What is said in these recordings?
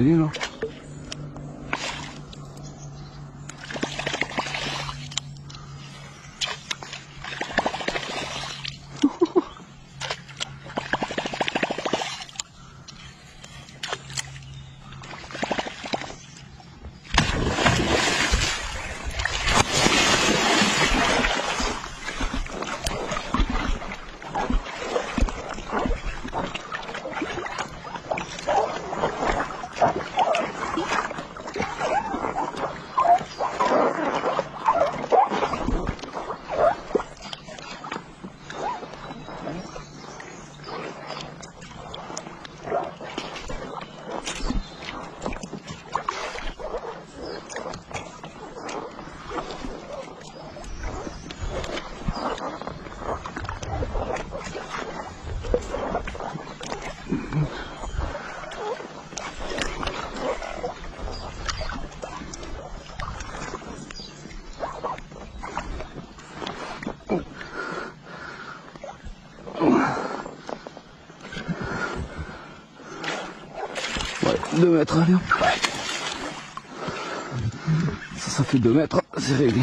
you know. 2 mètres, allez. Ça, ça fait 2 mètres, c'est réglé.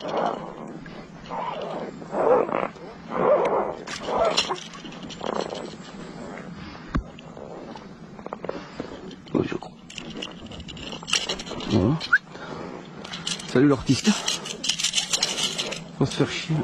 Crois. Voilà. Salut l'artiste. Faut se faire chier.